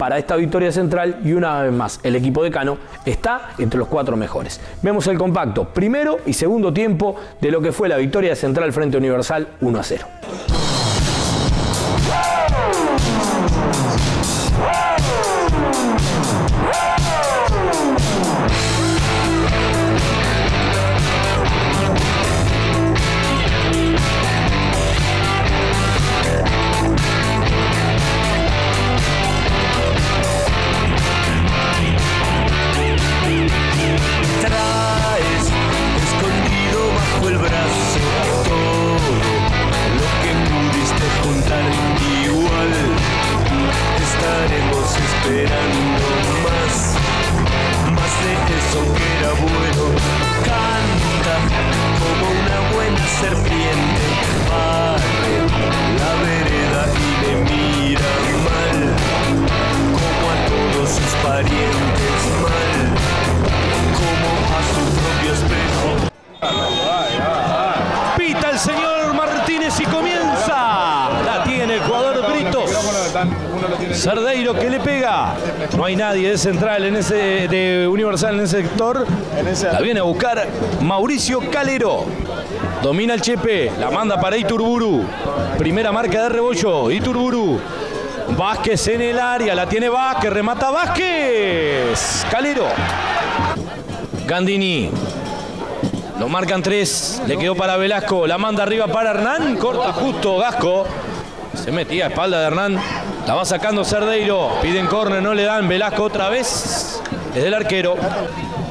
para esta victoria central y una vez más el equipo de Cano está entre los cuatro mejores. Vemos el compacto primero y segundo tiempo de lo que fue la victoria central frente a Universal 1 a 0. Señor Martínez y comienza. La tiene el jugador Britos. Cerdeiro que le pega. No hay nadie de central en ese de Universal en ese sector. La viene a buscar Mauricio Calero. Domina el Chepe, la manda para Iturburu. Primera marca de Rebollo, Iturburu. Vázquez en el área, la tiene Vázquez, remata Vázquez. Calero. Gandini. Lo marcan tres. Le quedó para Velasco. La manda arriba para Hernán. Corta justo Gasco. Se metía a espalda de Hernán. La va sacando Cerdeiro. Piden córner, no le dan. Velasco otra vez. Es del arquero.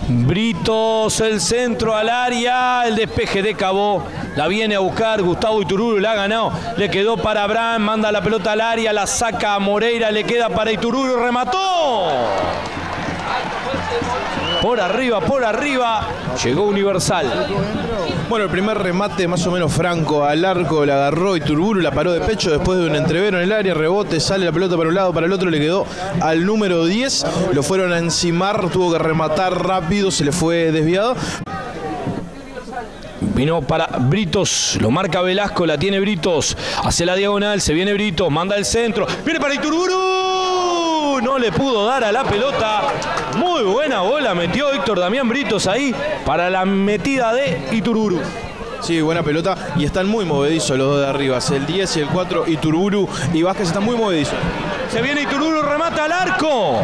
Britos, el centro al área. El despeje de Cabó. La viene a buscar. Gustavo Itururu la ha ganado. Le quedó para Abraham. Manda la pelota al área. La saca a Moreira. Le queda para Itururu. Remató. Por arriba, por arriba. Llegó Universal. Bueno, el primer remate más o menos franco al arco, la agarró y Turburu la paró de pecho después de un entrevero en el área, rebote, sale la pelota para un lado, para el otro, le quedó al número 10, lo fueron a encimar, tuvo que rematar rápido, se le fue desviado. Vino para Britos, lo marca Velasco, la tiene Britos, hace la diagonal, se viene Britos, manda el centro, viene para Iturburu, no le pudo dar a la pelota, muy buena bola, metió Héctor Damián Britos ahí para la metida de Iturburu. Sí, buena pelota y están muy movedizos los dos de arriba, el 10 y el 4 y Turburu y Vázquez están muy movedizos. Se viene Iturburu, remata al arco.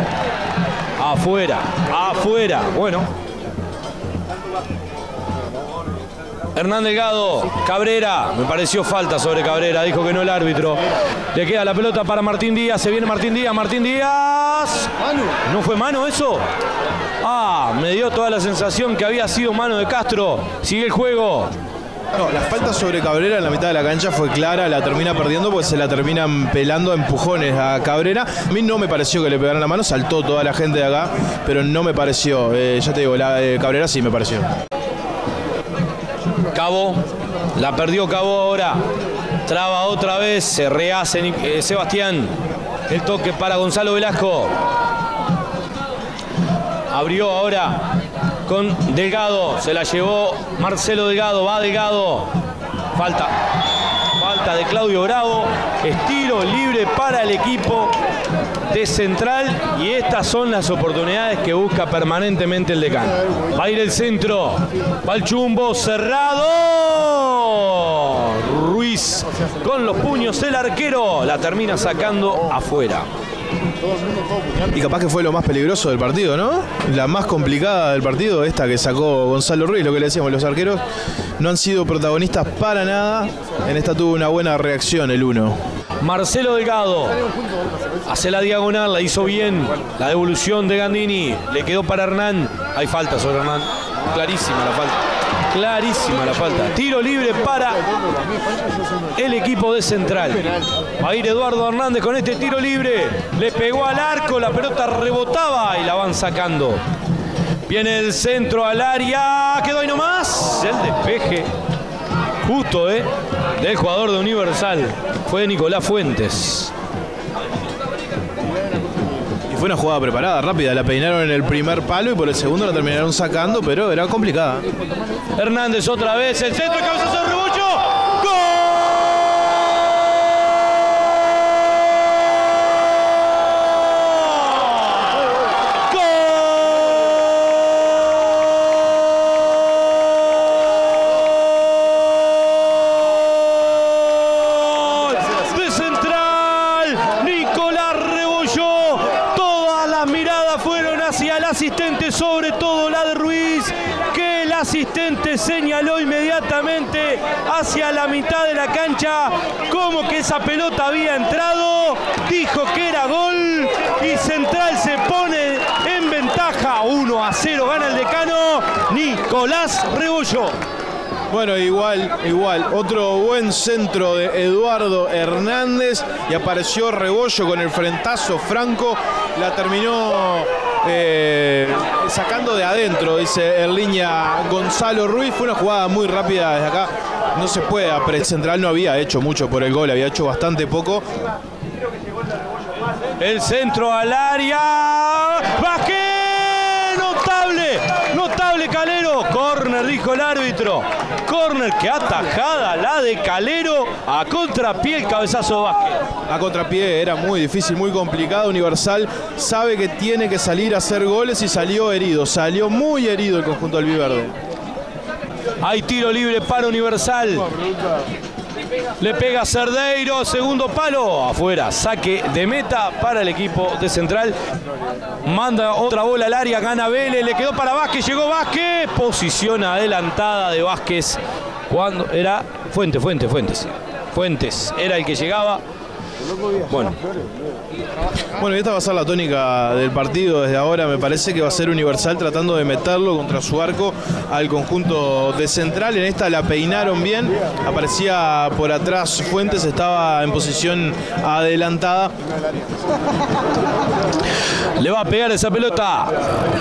Afuera, afuera, bueno. Hernán Delgado, Cabrera, me pareció falta sobre Cabrera, dijo que no el árbitro. Le queda la pelota para Martín Díaz, se viene Martín Díaz, Martín Díaz. ¿No fue mano eso? Ah, me dio toda la sensación que había sido mano de Castro. Sigue el juego. No, la falta sobre Cabrera en la mitad de la cancha fue clara, la termina perdiendo porque se la terminan pelando a empujones a Cabrera. A mí no me pareció que le pegaran la mano, saltó toda la gente de acá, pero no me pareció. Eh, ya te digo, la de Cabrera sí me pareció. Cabo, la perdió Cabo ahora. Traba otra vez, se rehace eh, Sebastián. El toque para Gonzalo Velasco. Abrió ahora con Delgado. Se la llevó Marcelo Delgado. Va Delgado. Falta. Falta de Claudio Bravo. Estiro libre para el equipo de Central. Y estas son las oportunidades que busca permanentemente el decano. Va a ir el centro. Va el chumbo cerrado. Ruiz con los puños. El arquero la termina sacando afuera. Y capaz que fue lo más peligroso del partido, ¿no? La más complicada del partido, esta que sacó Gonzalo Ruiz, lo que le decíamos, los arqueros no han sido protagonistas para nada. En esta tuvo una buena reacción el uno. Marcelo Delgado hace la diagonal, la hizo bien. La devolución de Gandini le quedó para Hernán. Hay falta sobre Hernán. Clarísima la falta. Clarísima la falta. Tiro libre para el equipo de Central. Va a ir Eduardo Hernández con este tiro libre. Le pegó al arco, la pelota rebotaba y la van sacando. Viene el centro al área. Quedó ahí nomás. El despeje. Justo, ¿eh? Del jugador de Universal. Fue Nicolás Fuentes. Y fue una jugada preparada, rápida. La peinaron en el primer palo y por el segundo la terminaron sacando, pero era complicada. Hernández otra vez. El centro, cabezazo de asistente, sobre todo la de Ruiz, que el asistente señaló inmediatamente hacia la mitad de la cancha como que esa pelota había entrado, dijo que era gol y Central se pone en ventaja 1 a 0, gana el decano Nicolás Rebollo. Bueno, igual, igual. Otro buen centro de Eduardo Hernández y apareció Rebollo con el frentazo franco. La terminó eh, sacando de adentro, dice en línea Gonzalo Ruiz. Fue una jugada muy rápida desde acá. No se puede, pero Central no había hecho mucho por el gol, había hecho bastante poco. El centro al área. Vázquez. Notable. Notable Calero. Corner, dijo el árbitro. Corner que atajada la de Calero. A contrapié el cabezazo Vázquez. A contrapié era muy difícil, muy complicado. Universal sabe que tiene que salir a hacer goles y salió herido. Salió muy herido el conjunto albiverde. Hay tiro libre para Universal. Le pega Cerdeiro, segundo palo, afuera, saque de meta para el equipo de Central. Manda otra bola al área, gana Vélez, le quedó para Vázquez, llegó Vázquez, posición adelantada de Vázquez. Cuando era Fuentes, Fuentes, Fuentes. Fuentes era el que llegaba. Bueno, Bueno, y esta va a ser la tónica del partido desde ahora. Me parece que va a ser Universal tratando de meterlo contra su arco al conjunto de Central. En esta la peinaron bien. Aparecía por atrás Fuentes, estaba en posición adelantada. le va a pegar esa pelota.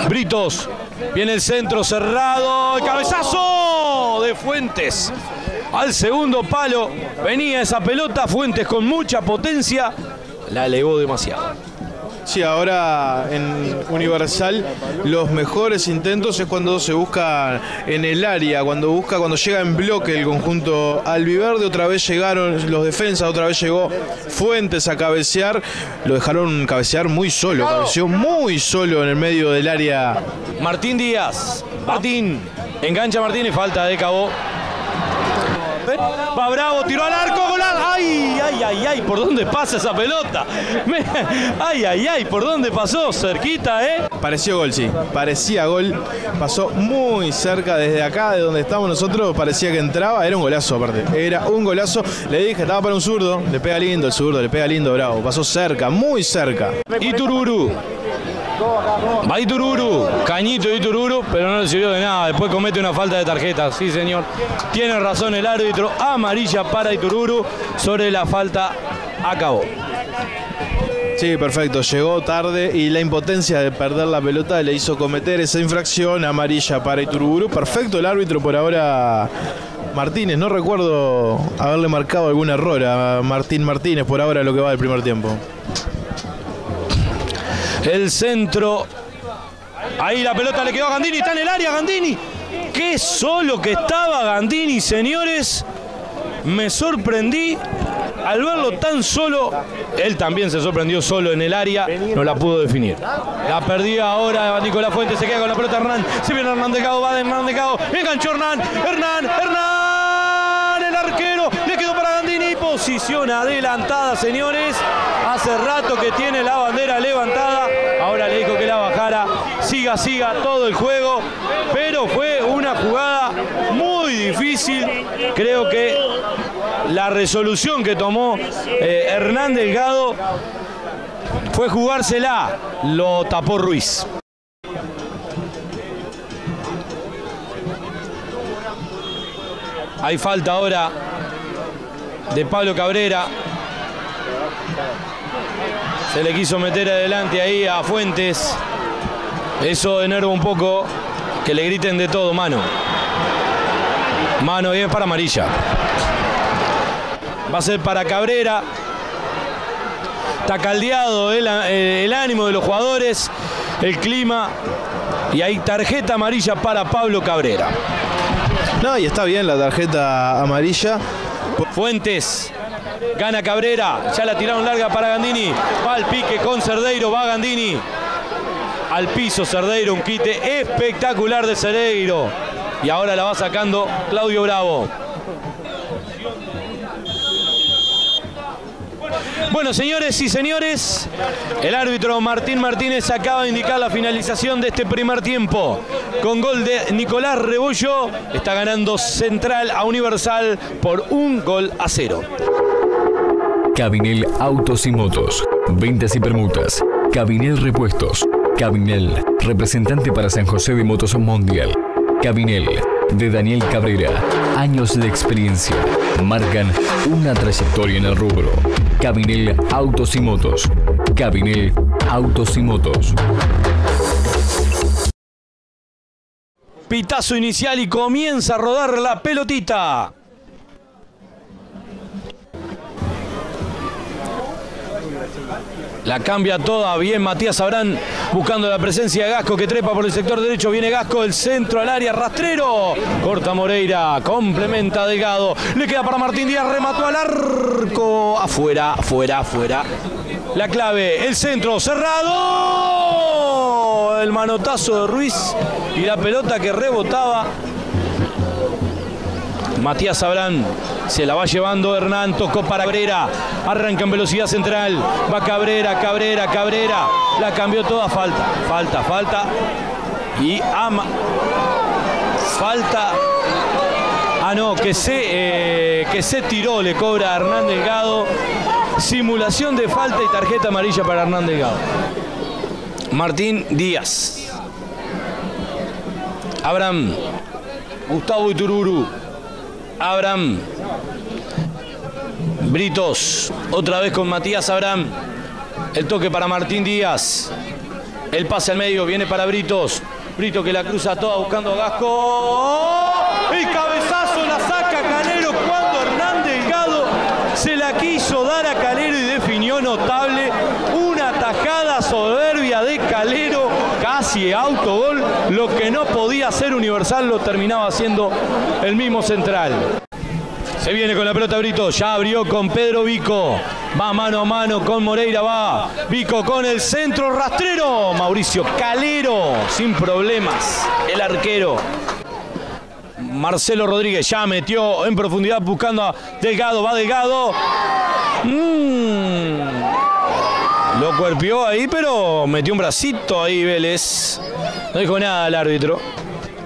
Britos, viene el centro cerrado, el cabezazo de Fuentes. Al segundo palo venía esa pelota, Fuentes con mucha potencia, la elevó demasiado. Sí, ahora en Universal los mejores intentos es cuando se busca en el área, cuando busca, cuando llega en bloque el conjunto albiverde, otra vez llegaron los defensas, otra vez llegó Fuentes a cabecear, lo dejaron cabecear muy solo, cabeceó muy solo en el medio del área. Martín Díaz, Martín, engancha Martín y falta de Cabo. Va Bravo, tiró al arco, golazo. ¡Ay, ay, ay, ay! ¿Por dónde pasa esa pelota? ¡Ay, ay, ay! ¿Por dónde pasó? Cerquita, ¿eh? Pareció gol, sí, parecía gol, pasó muy cerca desde acá, de donde estamos nosotros, parecía que entraba, era un golazo aparte, era un golazo, le dije, estaba para un zurdo, le pega lindo el zurdo, le pega lindo, bravo, pasó cerca, muy cerca. Itururu. Va Itururu. Cañito de Itururu, pero no le sirvió de nada. Después comete una falta de tarjeta. Sí, señor. Tiene razón el árbitro. Amarilla para Itururu sobre la falta. Acabó. Sí, perfecto, llegó tarde y la impotencia de perder la pelota le hizo cometer esa infracción amarilla para Iturburu. Perfecto el árbitro por ahora. Martínez, no recuerdo haberle marcado algún error a Martín Martínez por ahora lo que va del primer tiempo. El centro. Ahí la pelota le quedó a Gandini. Está en el área Gandini. Qué solo que estaba Gandini, señores. Me sorprendí al verlo tan solo. Él también se sorprendió solo en el área. No la pudo definir. La perdía ahora Nicolás Fuentes. Se queda con la pelota Hernán. Se viene Hernán Delgado. Va de Hernán Delgado. Enganchó Hernán. Hernán. Hernán. Arquero. Le quedó para Gandini. Posición adelantada, señores. Hace rato que tiene la bandera levantada. Ahora le dijo que la bajara. Siga, siga todo el juego. Pero fue una jugada muy difícil. Creo que la resolución que tomó eh, Hernán Delgado fue jugársela. Lo tapó Ruiz. Hay falta ahora de Pablo Cabrera. Se le quiso meter adelante ahí a Fuentes. Eso enerva un poco que le griten de todo, mano. Mano bien para amarilla. Va a ser para Cabrera. Está caldeado el, el ánimo de los jugadores, el clima. Y hay tarjeta amarilla para Pablo Cabrera. No, y está bien la tarjeta amarilla. Fuentes. Gana Cabrera. Ya la tiraron larga para Gandini. Va al pique con Cerdeiro. Va Gandini. Al piso Cerdeiro. Un quite espectacular de Cerdeiro. Y ahora la va sacando Claudio Bravo. Bueno, señores y señores, el árbitro Martín Martínez acaba de indicar la finalización de este primer tiempo. Con gol de Nicolás Rebollo, está ganando Central a Universal por un gol a cero. Cabinel Autos y Motos. Ventas y permutas. Cabinel Repuestos. Cabinel, representante para San José de Motos Mundial. Cabinel, de Daniel Cabrera. Años de experiencia. Marcan una trayectoria en el rubro. Cabinel Autos y Motos. Cabinel Autos y Motos. Pitazo inicial y comienza a rodar la pelotita. La cambia toda bien Matías Abrán buscando la presencia de Gasco que trepa por el sector derecho. Viene Gasco del centro al área, rastrero. Corta Moreira, complementa Delgado. Le queda para Martín Díaz, remató al arco. Afuera, afuera, afuera. La clave, el centro cerrado. El manotazo de Ruiz y la pelota que rebotaba Matías Abrán se la va llevando Hernán, tocó para Cabrera, arranca en velocidad central, va Cabrera, Cabrera, Cabrera, la cambió toda, falta, falta, falta y ama, falta, ah no, que se, eh, que se tiró, le cobra a Hernán Delgado, simulación de falta y tarjeta amarilla para Hernán Delgado. Martín Díaz. Abraham. Gustavo Itururu. Abraham. Britos. Otra vez con Matías Abraham. El toque para Martín Díaz. El pase al medio. Viene para Britos. Brito que la cruza toda buscando a Gasco. El cabezazo la saca Calero cuando Hernán Delgado se la quiso dar a Calero y definió notable. Una tajada soberbia de Calero, casi autogol. Lo que no podía hacer Universal lo terminaba haciendo el mismo central. Se viene con la pelota Brito, ya abrió con Pedro Vico. Va mano a mano con Moreira, va. Vico con el centro rastrero. Mauricio Calero, sin problemas. El arquero. Marcelo Rodríguez ya metió en profundidad buscando a Delgado, va Delgado. Mm. Lo cuerpió ahí, pero metió un bracito ahí Vélez. No dijo nada el árbitro.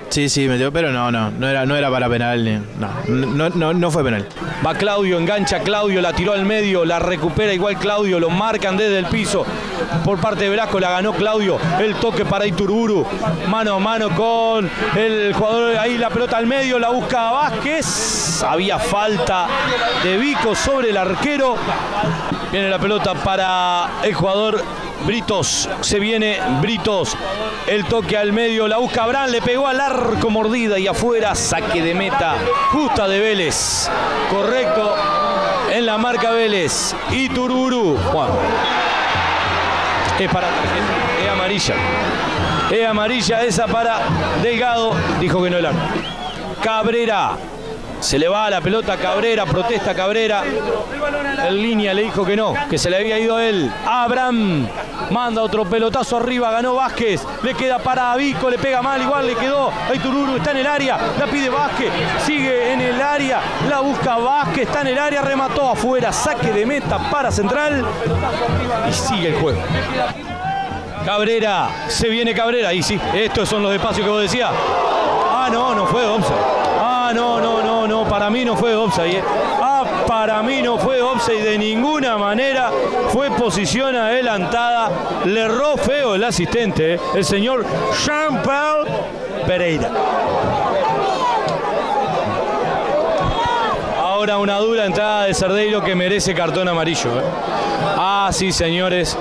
Sí, sí, metió, pero no, no, no era, no era para penal. No, no, no, no fue penal. Va Claudio, engancha Claudio, la tiró al medio, la recupera igual Claudio, lo marcan desde el piso. Por parte de Velasco la ganó Claudio. El toque para Iturburu. Mano a mano con el jugador. Ahí la pelota al medio, la busca Vázquez. Había falta de Vico sobre el arquero. Viene la pelota para el jugador Britos. Se viene Britos. El toque al medio, la busca Abraham, le pegó al arco mordida y afuera, saque de meta. Justa de Vélez. Correcto. En la marca Vélez. Y Tururu. Es para es, es amarilla. Es amarilla esa para Delgado. Dijo que no el arco. Cabrera. Se le va a la pelota Cabrera, protesta Cabrera. En línea le dijo que no, que se le había ido a él. Abraham manda otro pelotazo arriba, ganó Vázquez. Le queda para Vico, le pega mal, igual le quedó. Ahí Tururu está en el área, la pide Vázquez, sigue en el área, la busca Vázquez, está en el área, remató afuera, saque de meta para Central y sigue el juego. Cabrera, se viene Cabrera, y sí, estos son los espacios que vos decías. Ah, no, no fue offside. Ah, no, no, no, no, para mí no fue offside. eh. Para mí no fue offside de ninguna manera. Fue posición adelantada. Le erró feo el asistente, el señor Jean-Paul Pereira. Ahora una dura entrada de Cerdeiro que merece cartón amarillo. eh. Ah, sí, señores.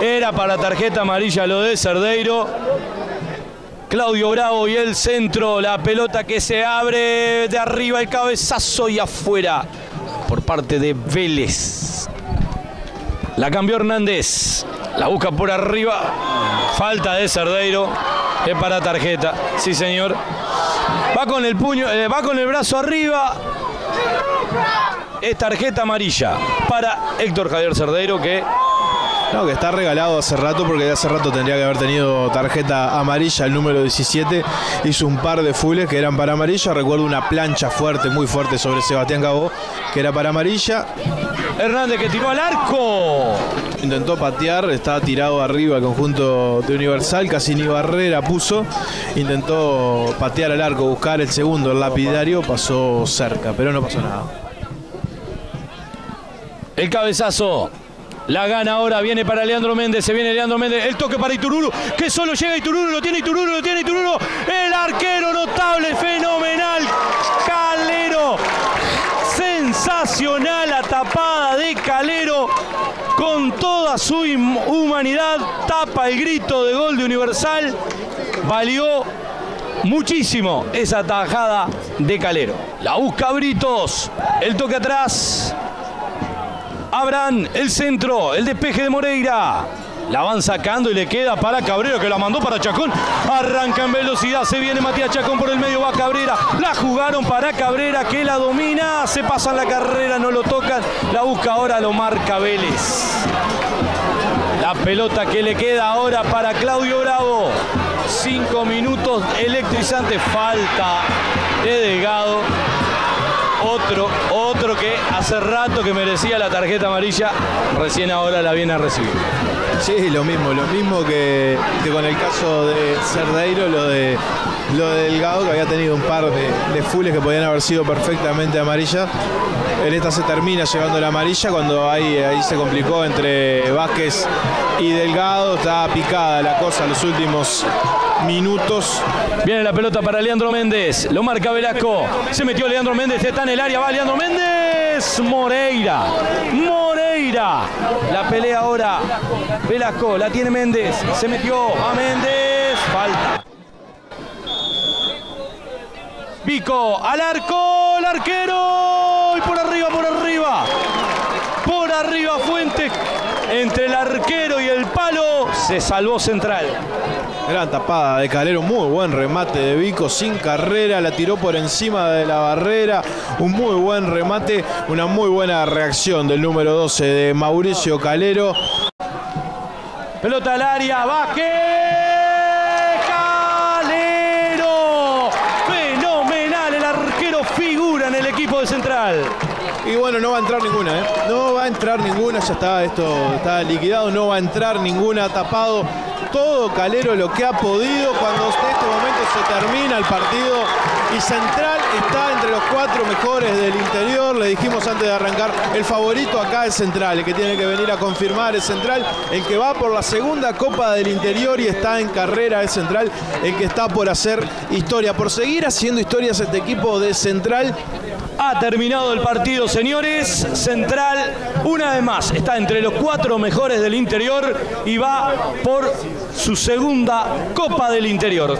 Era para tarjeta amarilla lo de Cerdeiro. Claudio Bravo y el centro, la pelota que se abre de arriba, el cabezazo y afuera por parte de Vélez. La cambió Hernández, la busca por arriba, falta de Cerdeiro, es para tarjeta, sí señor. Va con el puño, eh, va con el brazo arriba. Es tarjeta amarilla para Héctor Javier Cerdeiro que No, que está regalado hace rato porque hace rato tendría que haber tenido tarjeta amarilla el número 17. Hizo un par de fules que eran para amarilla. Recuerdo una plancha fuerte, muy fuerte sobre Sebastián Cabó, que era para amarilla. Hernández que tiró al arco. Intentó patear, estaba tirado arriba el conjunto de Universal, casi ni barrera puso. Intentó patear al arco, buscar el segundo, el lapidario, pasó cerca, pero no pasó nada. El cabezazo. La gana ahora, viene para Leandro Méndez, se viene Leandro Méndez, el toque para Itururu, que solo llega Itururu, lo tiene Itururu, lo tiene Itururu, el arquero notable, fenomenal, Calero, sensacional la tapada de Calero, con toda su hum- humanidad, tapa el grito de gol de Universal, valió muchísimo esa tajada de Calero. La busca Britos, el toque atrás, Abraham, el centro, el despeje de Moreira. La van sacando y le queda para Cabrera que la mandó para Chacón. Arranca en velocidad, se viene Matías Chacón por el medio, va Cabrera. La jugaron para Cabrera que la domina. Se pasan la carrera, no lo tocan. La busca ahora, lo marca Vélez. La pelota que le queda ahora para Claudio Bravo. Cinco minutos electrizantes. Falta de Delgado. Otro, otro que hace rato que merecía la tarjeta amarilla, recién ahora la viene a recibir. Sí, lo mismo, lo mismo que, con el caso de Cerdeiro, lo de lo de Delgado, que había tenido un par de, de fules que podían haber sido perfectamente amarillas. En esta se termina llevando la amarilla cuando ahí, ahí se complicó entre Vázquez y Delgado. Estaba picada la cosa los últimos minutos. Viene la pelota para Leandro Méndez, lo marca Velasco, se metió Leandro Méndez, está en el área, va Leandro Méndez, Moreira, Moreira, la pelea ahora, Velasco, la tiene Méndez, se metió, va Méndez, falta. Pico al arco, el arquero, y por arriba, por arriba, por arriba Fuentes, entre el arquero y el palo, se salvó Central. Gran tapada de Calero, muy buen remate de Vico, sin carrera, la tiró por encima de la barrera. Un muy buen remate, una muy buena reacción del número 12 de Mauricio Calero. Pelota al área, Vázquez. Calero. Fenomenal, el arquero figura en el equipo de Central. Y bueno, no va a entrar ninguna, ¿eh? No va a entrar ninguna, ya está, esto está liquidado, no va a entrar ninguna, tapado todo Calero lo que ha podido cuando en este momento se termina el partido y Central está entre los cuatro mejores del interior, le dijimos antes de arrancar, el favorito acá es Central, el que tiene que venir a confirmar es Central, el que va por la segunda Copa del Interior y está en carrera es Central, el que está por hacer historia, por seguir haciendo historias este equipo de Central Ha terminado el partido, señores. Central, una vez más, está entre los cuatro mejores del interior y va por su segunda Copa del Interior.